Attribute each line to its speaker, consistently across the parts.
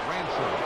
Speaker 1: Ransom.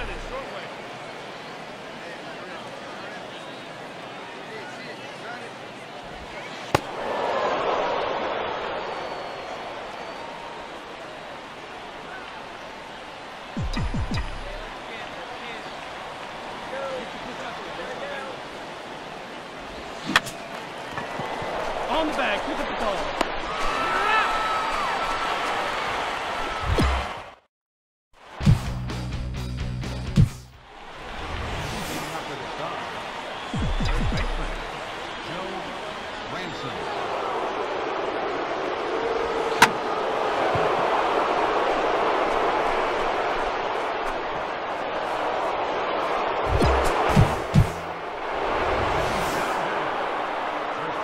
Speaker 1: On the back with the ball.
Speaker 2: Joe Ransom.